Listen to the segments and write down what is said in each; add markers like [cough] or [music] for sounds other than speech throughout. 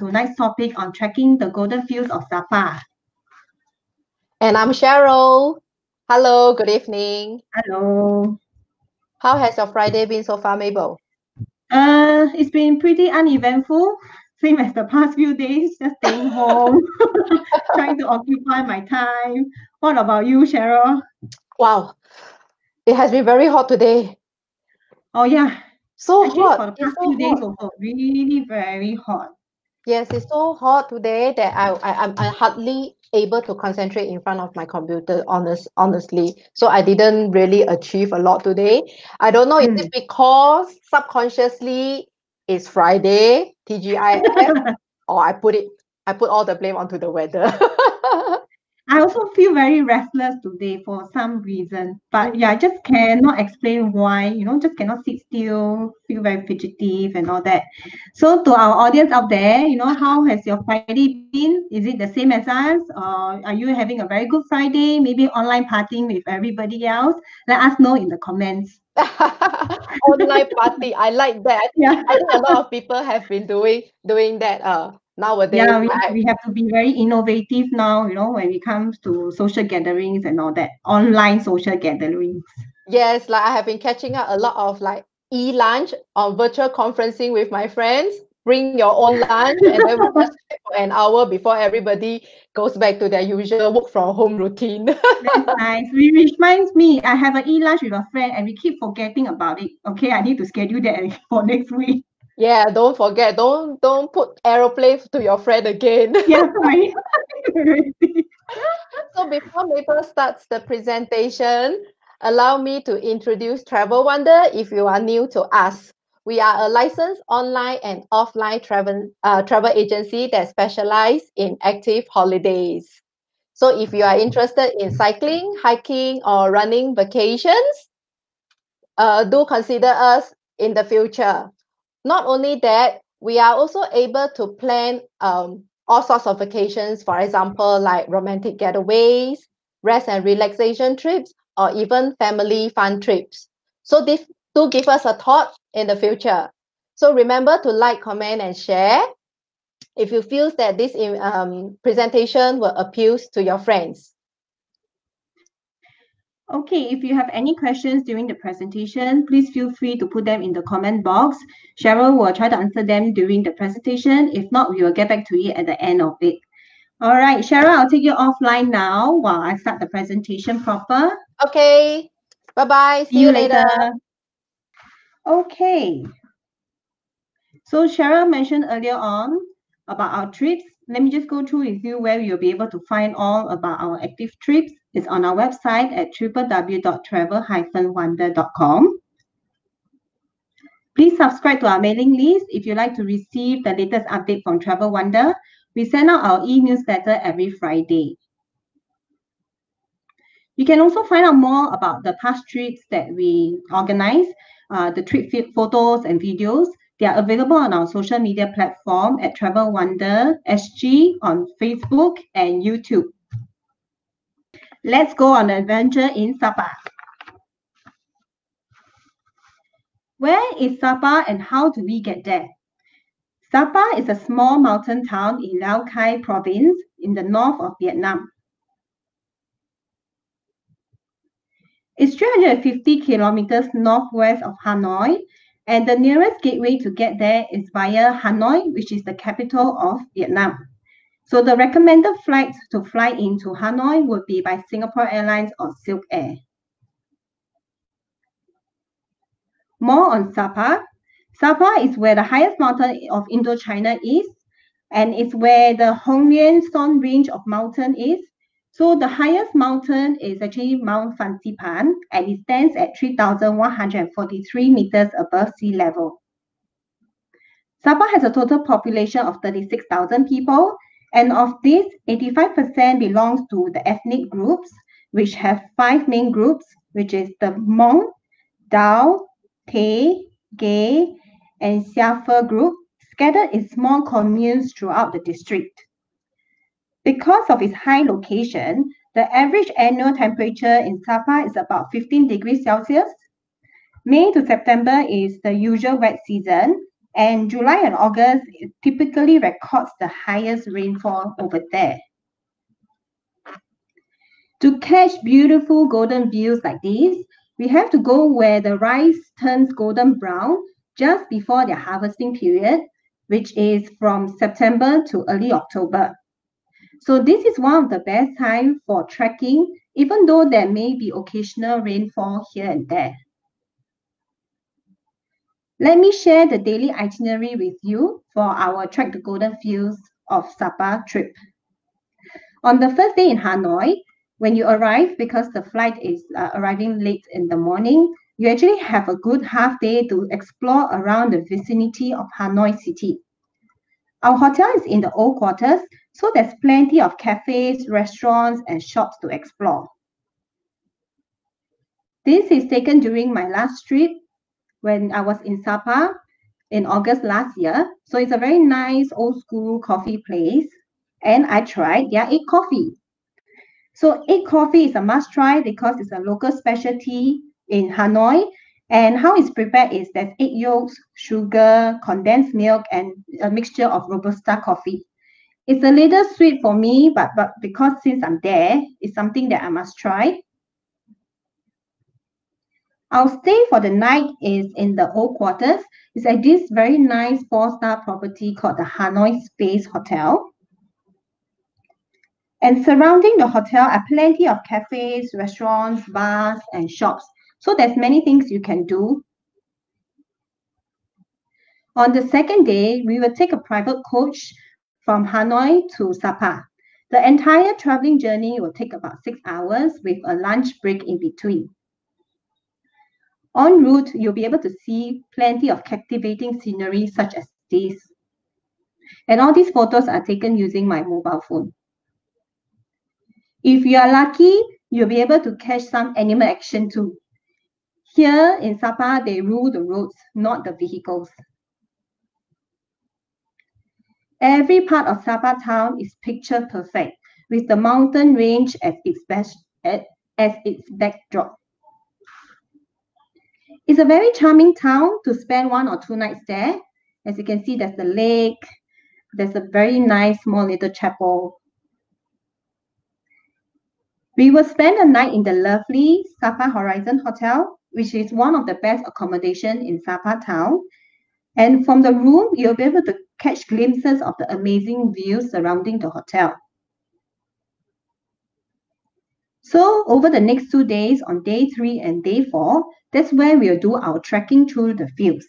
tonight's topic on tracking the golden fields of Sapa. And I'm Cheryl. Hello, good evening. Hello. How has your Friday been so far, Mabel? Uh, it's been pretty uneventful, same as the past few days, just staying [laughs] home, [laughs] trying to occupy my time. What about you, Cheryl? Wow, it has been very hot today. Oh yeah, So actually hot. for the It's past so few days hot. also really very hot. Yes, it's so hot today that I, I I'm I hardly able to concentrate in front of my computer, honest honestly. So I didn't really achieve a lot today. I don't know, is it hmm. because subconsciously it's Friday, TGIF, [laughs] or I put it I put all the blame onto the weather. [laughs] I also feel very restless today for some reason, but yeah, I just cannot explain why, you know, just cannot sit still, feel very fidgety and all that. So to our audience out there, you know, how has your Friday been? Is it the same as us? Or are you having a very good Friday? Maybe online partying with everybody else? Let us know in the comments. [laughs] Online party, I like that. [laughs] Yeah. I think a lot of people have been doing doing that uh nowadays. Yeah, we, right? we have to be very innovative now, you know, when it comes to social gatherings and all that, online social gatherings. Yes, like I have been catching up a lot of like e-lunch or virtual conferencing with my friends. Bring your own lunch and then we [laughs] just for an hour before everybody goes back to their usual work from home routine. [laughs] That's nice. Which reminds me, I have an e-lunch with a friend and we keep forgetting about it. Okay, I need to schedule that [laughs] for next week. Yeah, don't forget, don't don't put aeroplane to your friend again. Yeah, [laughs] sorry. [laughs] So before Mabel starts the presentation, allow me to introduce Travel Wander if you are new to us. We are a licensed online and offline travel, uh, travel agency that specialize in active holidays. So if you are interested in cycling, hiking, or running vacations, uh, do consider us in the future. Not only that, we are also able to plan um, all sorts of vacations, for example, like romantic getaways, rest and relaxation trips, or even family fun trips. So this do give us a thought in the future. So remember to like, comment, and share if you feel that this um, presentation will appeal to your friends. Okay, if you have any questions during the presentation, please feel free to put them in the comment box. Cheryl will try to answer them during the presentation. If not, we will get back to you at the end of it. All right, Cheryl, I'll take you offline now while I start the presentation proper. Okay, bye bye. See, you later. Okay. So Cheryl mentioned earlier on about our trips. Let me just go through with you where you'll be able to find all about our active trips. It's on our website at www.travel-wander.com. Please subscribe to our mailing list if you'd like to receive the latest update from Travel Wander. We send out our e-newsletter every Friday. You can also find out more about the past trips that we organize, uh, the trip photos and videos. They are available on our social media platform at Travel Wander SG on Facebook and YouTube. Let's go on an adventure in Sapa. Where is Sapa and how do we get there? Sapa is a small mountain town in Lao Cai province in the north of Vietnam. It's 350 kilometers northwest of Hanoi, and the nearest gateway to get there is via Hanoi, which is the capital of Vietnam. So the recommended flight to fly into Hanoi would be by Singapore Airlines or Silk Air. More on Sapa. Sapa is where the highest mountain of Indochina is, and it's where the Hoang Lien Son range of mountain is. So the highest mountain is actually Mount Fansipan, and it stands at 3,143 meters above sea level. Sapa has a total population of 36,000 people, and of this, 85% belongs to the ethnic groups, which have five main groups, which is the Hmong, Dao, Tay, Giay, and Xa Pho group, scattered in small communes throughout the district. Because of its high location, the average annual temperature in Sapa is about 15 degrees Celsius. May to September is the usual wet season, And July and August typically records the highest rainfall over there. To catch beautiful golden views like these, we have to go where the rice turns golden brown just before their harvesting period, which is from September to early October. So this is one of the best time for trekking, even though there may be occasional rainfall here and there. Let me share the daily itinerary with you for our Trek the Golden Fields of Sapa trip. On the first day in Hanoi, when you arrive, because the flight is uh, arriving late in the morning, you actually have a good half day to explore around the vicinity of Hanoi city. Our hotel is in the old quarters, so there's plenty of cafes, restaurants, and shops to explore. This is taken during my last trip when I was in Sapa in August last year. So it's a very nice old school coffee place. And I tried their egg coffee. So egg coffee is a must try because it's a local specialty in Hanoi. And how it's prepared is there's egg yolks, sugar, condensed milk, and a mixture of Robusta coffee. It's a little sweet for me, but, but because since I'm there, it's something that I must try. Our stay for the night is in the old quarters. It's at this very nice four-star property called the Hanoi Space Hotel. And surrounding the hotel are plenty of cafes, restaurants, bars, and shops. So there's many things you can do. On the second day, we will take a private coach from Hanoi to Sapa. The entire traveling journey will take about six hours with a lunch break in between. En route, you'll be able to see plenty of captivating scenery such as this. And all these photos are taken using my mobile phone. If you are lucky, you'll be able to catch some animal action too. Here in Sapa, they rule the roads, not the vehicles. Every part of Sapa town is picture perfect, with the mountain range as its, best, as its backdrop. It's a very charming town to spend one or two nights there. As you can see, there's the lake. There's a very nice small little chapel. We will spend a night in the lovely Sapa Horizon Hotel, which is one of the best accommodation in Sapa town. And from the room, you'll be able to catch glimpses of the amazing views surrounding the hotel. So over the next two days, on day three and day four, that's where we'll do our trekking through the fields.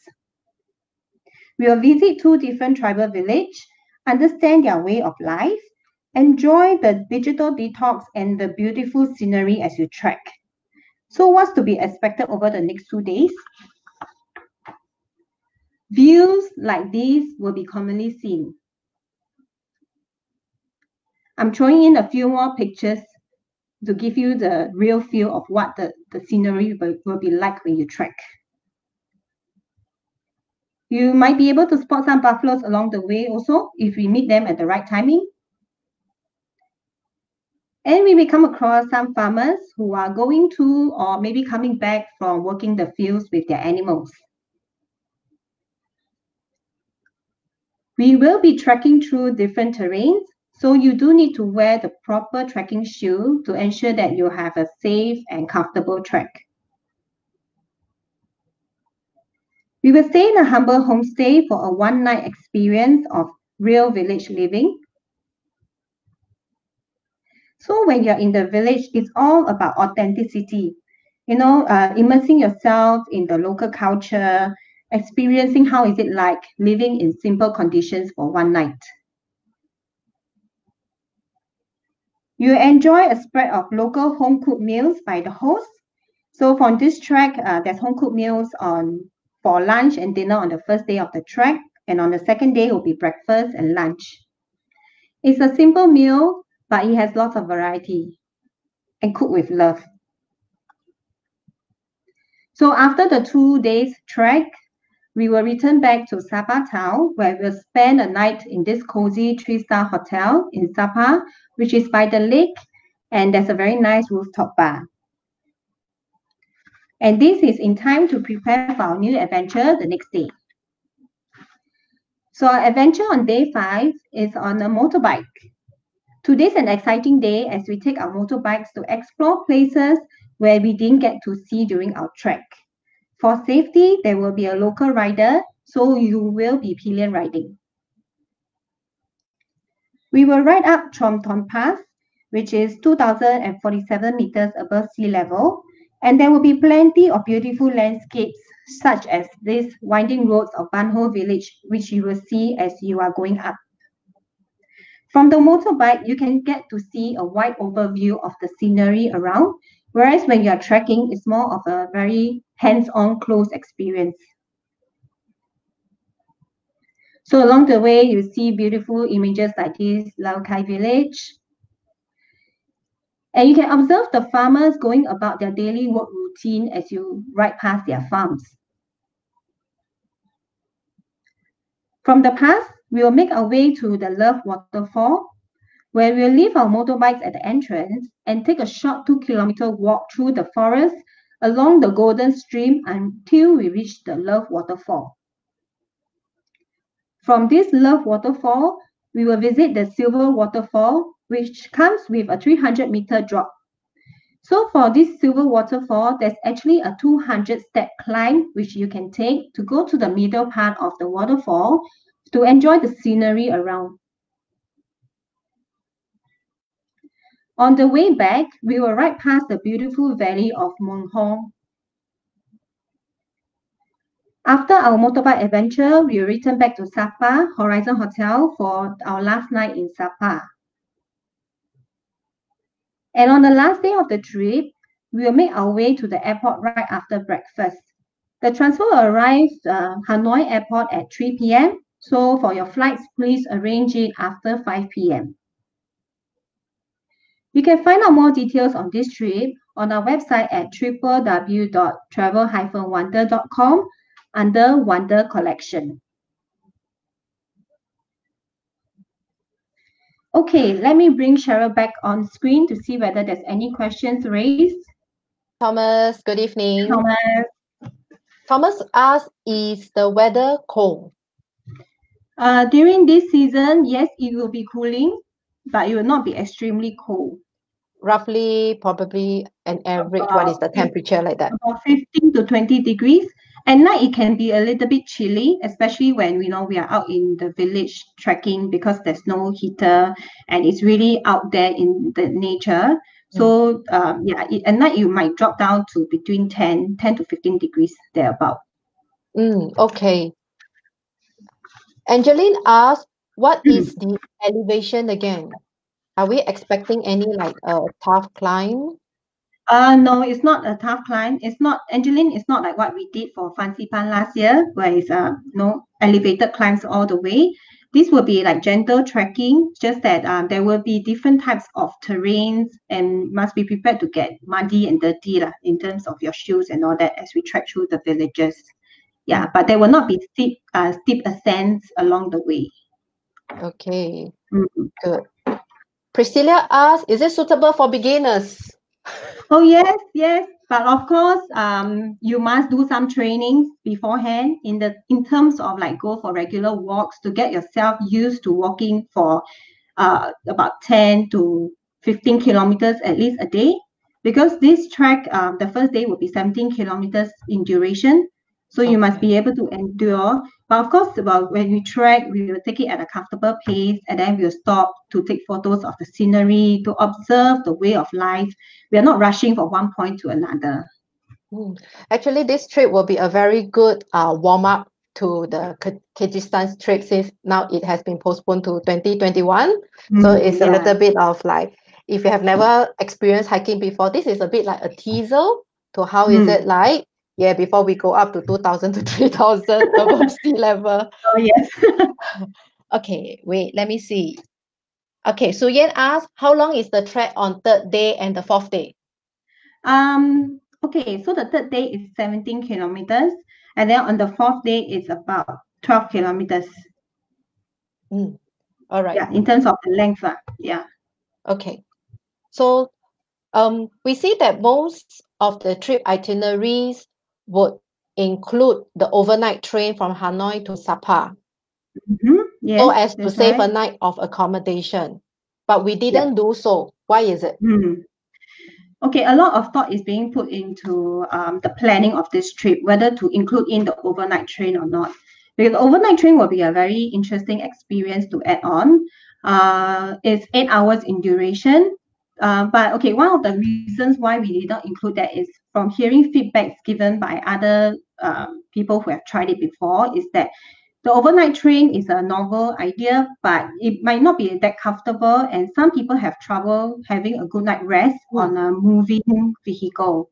We'll visit two different tribal villages, understand their way of life, enjoy the digital detox and the beautiful scenery as you trek. So what's to be expected over the next two days? Views like these will be commonly seen. I'm throwing in a few more pictures to give you the real feel of what the, the scenery will, will be like when you trek. You might be able to spot some buffaloes along the way also if we meet them at the right timing. And we may come across some farmers who are going to or maybe coming back from working the fields with their animals. We will be trekking through different terrains so you do need to wear the proper trekking shoe to ensure that you have a safe and comfortable trek. We will stay in a humble homestay for a one-night experience of real village living. So when you're in the village, it's all about authenticity. You know, uh, immersing yourself in the local culture, experiencing how is it like living in simple conditions for one night. You enjoy a spread of local home-cooked meals by the host. So for this trek, uh, there's home-cooked meals on for lunch and dinner on the first day of the trek, and on the second day will be breakfast and lunch. It's a simple meal, but it has lots of variety and cooked with love. So after the two days trek, we will return back to Sapa town where we'll spend a night in this cozy three-star hotel in Sapa which is by the lake, and there's a very nice rooftop bar. And this is in time to prepare for our new adventure the next day. So our adventure on day five is on a motorbike. Today's an exciting day as we take our motorbikes to explore places where we didn't get to see during our trek. For safety, there will be a local rider, so you will be pillion riding. We will ride up Tram Ton Pass, which is 2,047 meters above sea level, and there will be plenty of beautiful landscapes such as these winding roads of Ban Ho village, which you will see as you are going up. From the motorbike, you can get to see a wide overview of the scenery around, whereas when you're trekking, it's more of a very hands-on close experience. So along the way, you see beautiful images like this Lao Chai village. And you can observe the farmers going about their daily work routine as you ride past their farms. From the pass, we will make our way to the Love Waterfall, where we'll leave our motorbikes at the entrance and take a short two kilometer walk through the forest along the Golden Stream until we reach the Love Waterfall. From this Love Waterfall, we will visit the Silver Waterfall, which comes with a 300 meter drop. So for this Silver Waterfall, there's actually a 200 step climb which you can take to go to the middle part of the waterfall to enjoy the scenery around. On the way back, we will ride past the beautiful valley of Muong Hoa. After our motorbike adventure, we will return back to Sapa Horizon Hotel for our last night in Sapa. And on the last day of the trip, we will make our way to the airport right after breakfast. The transfer will arrive uh, Hanoi Airport at 3 p.m. So for your flights, please arrange it after 5 p.m. You can find out more details on this trip on our website at www.travel-wander.com under Wander Collection. Okay, let me bring Cheryl back on screen to see whether there's any questions raised. Thomas, good evening. Thomas. Thomas asked, is the weather cold? Uh, during this season, yes, it will be cooling, but it will not be extremely cold. Roughly, probably an average, what is the temperature like that? About 15 to 20 degrees. At night, it can be a little bit chilly, especially when you know we are out in the village trekking because there's no heater and it's really out there in the nature. So um, yeah, it, at night you might drop down to between 10, 10 to 15 degrees thereabout. Mm, okay. Angeline asked, what is the elevation again? Are we expecting any like a tough climb? Uh, no, it's not a tough climb. It's not, Angeline, it's not like what we did for Fansipan last year, where it's uh, no elevated climbs all the way. This will be like gentle trekking, just that um, there will be different types of terrains and must be prepared to get muddy and dirty lah, in terms of your shoes and all that as we trek through the villages. Yeah, but there will not be steep, uh, steep ascents along the way. Okay, Mhm. good. Priscilla asked, is it suitable for beginners? Oh yes, yes. But of course, um, you must do some trainings beforehand in the in terms of like go for regular walks to get yourself used to walking for uh about 10 to 15 kilometers at least a day. Because this track, um, the first day will be 17 kilometers in duration. So you must be able to endure. But of course, well, when we trek, we will take it at a comfortable pace and then we'll stop to take photos of the scenery, to observe the way of life. We are not rushing from one point to another. Mm. Actually, this trip will be a very good uh, warm up to the Kyrgyzstan trip since now it has been postponed to 2021. So Mm, it's a little bit of like, if you have never experienced hiking before, this is a bit like a teaser to how is Mm. it like. Yeah, before we go up to 2,000 to [laughs] 3,000 above sea level. [laughs] Oh yes. [laughs] Okay, wait, let me see. Okay, so Yan asked, how long is the trek on third day and the fourth day? Um, okay, so the third day is 17 kilometers, and then on the fourth day it's about 12 kilometers. Mm. All right. Yeah, in terms of the length. lah. Yeah. Okay. So um, we see that most of the trip itineraries would include the overnight train from Hanoi to Sapa. Mhm. Yes, so as to save a night of accommodation. But we didn't do so. Why is it? Hmm. Okay, a lot of thought is being put into um, the planning of this trip, whether to include in the overnight train or not. Because the overnight train will be a very interesting experience to add on. Uh, it's eight hours in duration. Uh, but okay, one of the reasons why we did not include that is from hearing feedbacks given by other um, people who have tried it before, is that the overnight train is a novel idea, but it might not be that comfortable, and some people have trouble having a good night rest Mm. on a moving vehicle.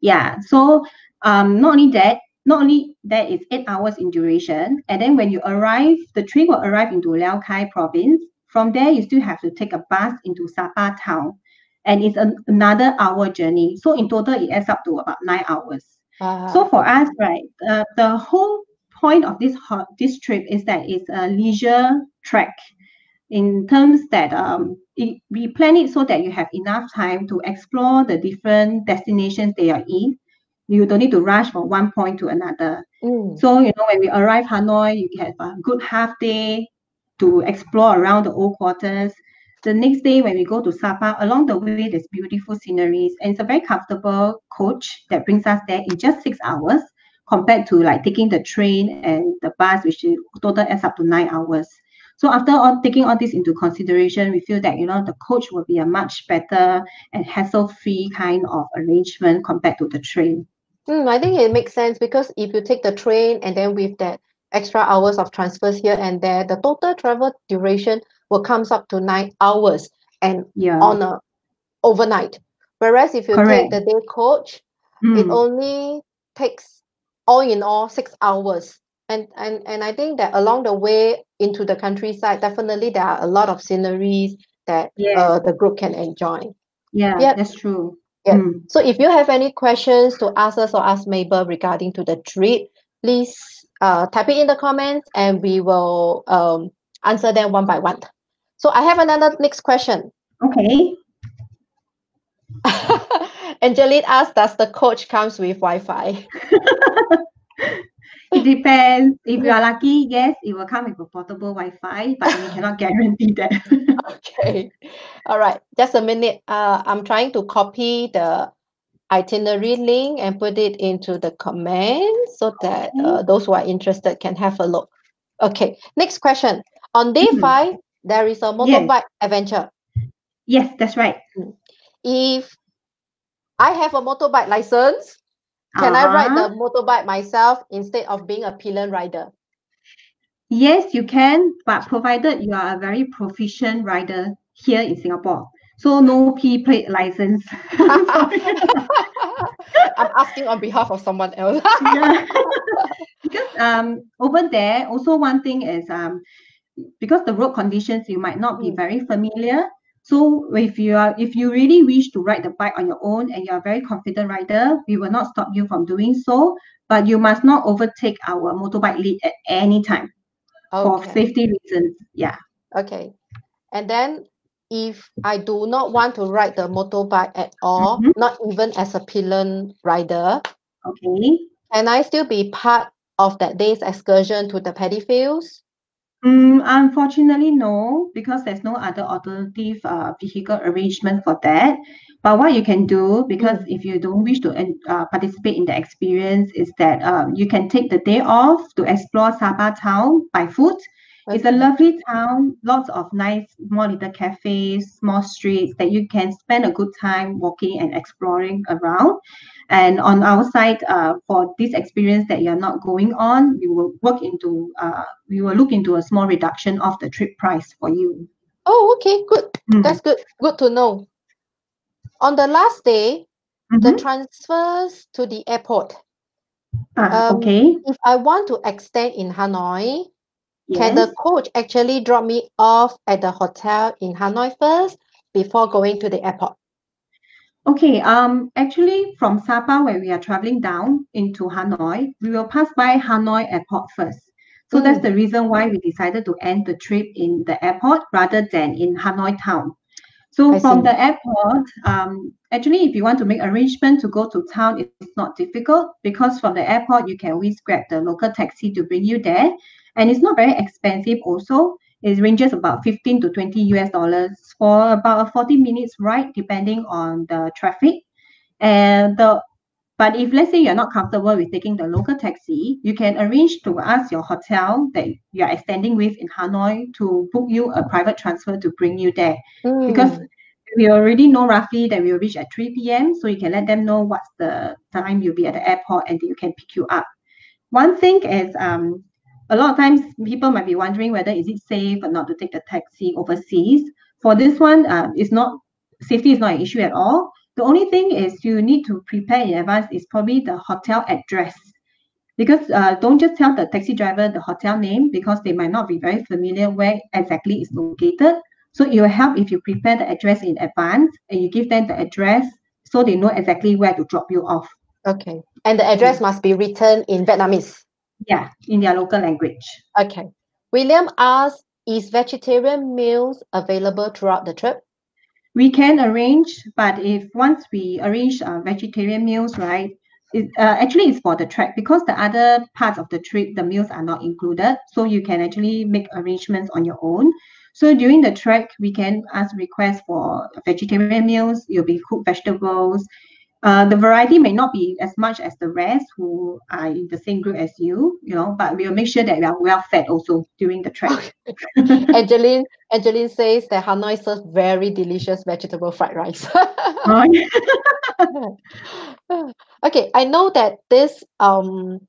Yeah, so um, not only that, not only that, it's eight hours in duration, and then when you arrive, the train will arrive into Lao Cai province. From there, you still have to take a bus into Sapa town, and it's an, another hour journey. So in total, it adds up to about nine hours. Ah, So for us, right, uh, the whole point of this ho- this trip is that it's a leisure trek in terms that um it, we plan it so that you have enough time to explore the different destinations they are in. You don't need to rush from one point to another. mm, So you know when we arrive Hanoi, you have a good half day to explore around the old quarters. The next day when we go to Sapa, along the way there's beautiful sceneries and it's a very comfortable coach that brings us there in just six hours compared to like taking the train and the bus, which total adds up to nine hours. So after all taking all this into consideration, we feel that you know the coach will be a much better and hassle-free kind of arrangement compared to the train. mm, I think it makes sense because if you take the train and then with that extra hours of transfers here and there, the total travel duration will comes up to nine hours and Yeah. on a overnight. Whereas if you take the day coach, it Mm. only takes all in all six hours. And, and and I think that along the way into the countryside, definitely there are a lot of sceneries that Yes. uh, the group can enjoy. Yeah, Yep. that's true. Yep. Mm. So if you have any questions to ask us or ask Mabel regarding to the trip, please uh, type it in the comments and we will um, answer them one by one. So I have another next question. [laughs] Okay. Angeline asked, does the coach comes with Wi-Fi? [laughs] It depends. If you are lucky, yes, it will come with a portable Wi-Fi, but we cannot [laughs] guarantee that. Okay. All right. Just a minute. Uh, I'm trying to copy the itinerary link and put it into the comments so that uh, those who are interested can have a look. Okay. Next question. On day Mhm. five, there is a motorbike adventure. yes, that's right. If I have a motorbike license, can I ride Uh-huh. the motorbike myself instead of being a pillion rider? Yes, you can, but provided you are a very proficient rider here in Singapore. So no P plate license. [laughs] I'm asking on behalf of someone else. [laughs] yeah. [laughs] because um over there also one thing is um because the road conditions you might not be Mm. very familiar so if you are if you really wish to ride the bike on your own and you're a very confident rider we will not stop you from doing so but you must not overtake our motorbike lead at any time for safety reasons yeah Okay. And then if I do not want to ride the motorbike at all, Mhm. not even as a pillion rider, okay can I still be part of that day's excursion to the paddy fields? Mm, unfortunately, no, because there's no other alternative uh, vehicle arrangement for that. But what you can do, because if you don't wish to uh, participate in the experience, is that um, you can take the day off to explore Sapa town by foot. It's a lovely town, lots of nice small little cafes, small streets that you can spend a good time walking and exploring around. And on our side, uh, for this experience that you're not going on, we will work into, uh, we will look into a small reduction of the trip price for you. Oh, okay, good. Mm. That's good. Good to know. On the last day, the Mhm. transfers to the airport. Ah, Um, okay. If I want to extend in Hanoi, can Yes. the coach actually drop me off at the hotel in Hanoi first before going to the airport? Okay, um, actually from Sapa, where we are traveling down into Hanoi, we will pass by Hanoi Airport first. So that's Mm. the reason why we decided to end the trip in the airport rather than in Hanoi town. So I from see. the airport, um, actually, if you want to make arrangement to go to town, it's not difficult because from the airport you can always grab the local taxi to bring you there. And it's not very expensive also. It ranges about 15 to 20 US dollars for about a 40 minutes ride, depending on the traffic. And the but if let's say you're not comfortable with taking the local taxi, you can arrange to ask your hotel that you are extending with in Hanoi to book you a private transfer to bring you there. Mm. Because we already know roughly that we will reach at 3 p.m. So you can let them know what's the time you'll be at the airport and you can pick you up. One thing is um, a lot of times people might be wondering whether is it safe or not to take the taxi overseas. For this one, uh, it's not safety is not an issue at all. The only thing is you need to prepare in advance is probably the hotel address. Because uh, don't just tell the taxi driver the hotel name because they might not be very familiar where exactly it's located. So it will help if you prepare the address in advance and you give them the address so they know exactly where to drop you off. Okay. And the address must be written in Vietnamese. Yeah, in their local language. Okay. William asks, is vegetarian meals available throughout the trip? We can arrange, but if once we arrange uh, vegetarian meals, right, it uh, actually it's for the trek because the other parts of the trip, the meals are not included. So you can actually make arrangements on your own. So during the trek, we can ask requests for vegetarian meals. You'll be cooked vegetables. Uh, the variety may not be as much as the rest who are in the same group as you, you know, but we'll make sure that we are well fed also during the trek. [laughs] Angeline, Angeline says that Hanoi serves very delicious vegetable fried rice. [laughs] [laughs] okay, I know that this um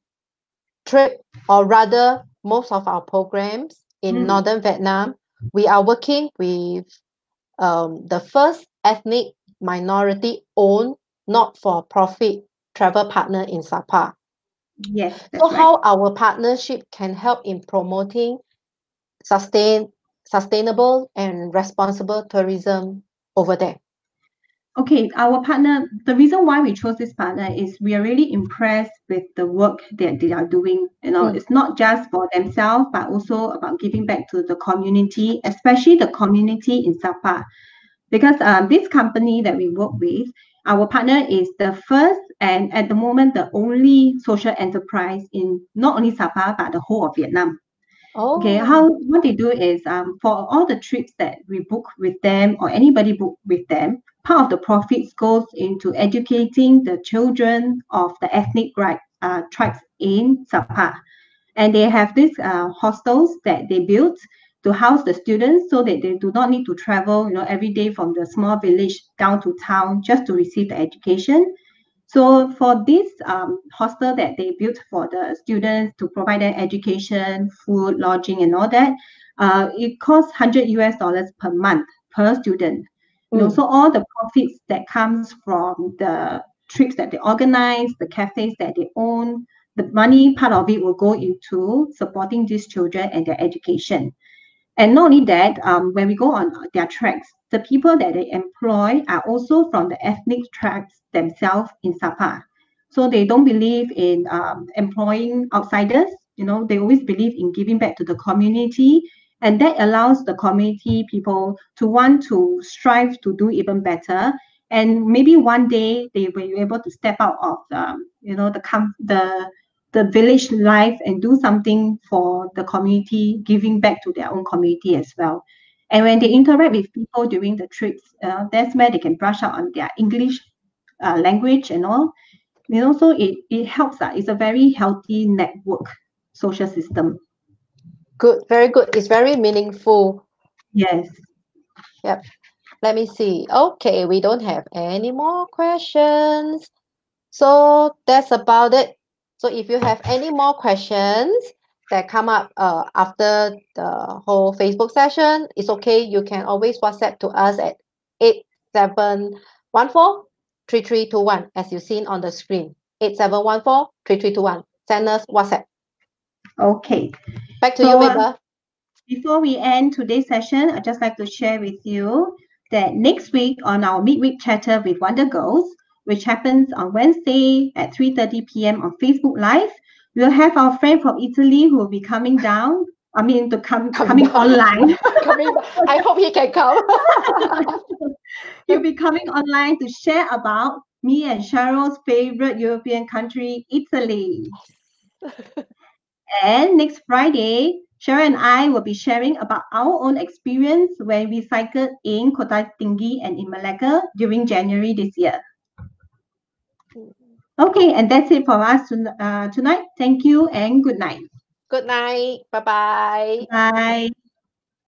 trip, or rather most of our programs in Mm. northern Vietnam, we are working with um the first ethnic minority owned not for profit travel partner in Sapa. yes, So right. how our partnership can help in promoting sustain sustainable and responsible tourism over there. Okay, our partner, the reason why we chose this partner is we are really impressed with the work that they are doing. You know, Mm. it's not just for themselves, but also about giving back to the community, especially the community in Sapa. Because um, this company that we work with, our partner is the first and at the moment the only social enterprise in not only Sapa but the whole of Vietnam. Oh, Okay, how what they do is um, for all the trips that we book with them or anybody book with them, part of the profits goes into educating the children of the ethnic right, uh, tribes in Sapa. And they have these uh, hostels that they built to house the students so that they do not need to travel, you know, every day from the small village down to town just to receive the education. So for this um, hostel that they built for the students to provide them education, food, lodging, and all that, uh, it costs 100 US dollars per month per student. You know, Mm. so all the profits that comes from the trips that they organize, the cafes that they own, the money part of it will go into supporting these children and their education. And not only that, um, when we go on their tracks, the people that they employ are also from the ethnic tracks themselves in Sapa. So they don't believe in um, employing outsiders. You know, they always believe in giving back to the community, and that allows the community people to want to strive to do even better. And maybe one day they will be able to step out of the, you know, the com- the the village life and do something for the community, giving back to their own community as well. And when they interact with people during the trips, uh, that's where they can brush up on their English uh, language and all. You know, so it, it helps. Uh, it's a very healthy network social system. good, very good. It's very meaningful. Yes. Yep. Let me see. Okay, we don't have any more questions. So that's about it. So if you have any more questions that come up uh, after the whole Facebook session, it's okay. You can always WhatsApp to us at 8714-3321 as you've seen on the screen. 8714-3321. Send us WhatsApp. Okay. Back to So, you, uh, Weber. Before we end today's session, I'd just like to share with you that next week on our midweek chatter with Wander Gals, which happens on Wednesday at 3:30 p.m. on Facebook Live, we'll have our friend from Italy who will be coming down. I mean, to come Come coming down. online. [laughs] Coming. I hope he can come. [laughs] He'll be coming online to share about me and Cheryl's favorite European country, Italy. [laughs] And next Friday, Cheryl and I will be sharing about our own experience when we cycled in Kota Tinggi and in Malacca during January this year. Okay, and that's it for us to, uh, tonight. Thank you and good night. Good night. Bye-bye. Bye.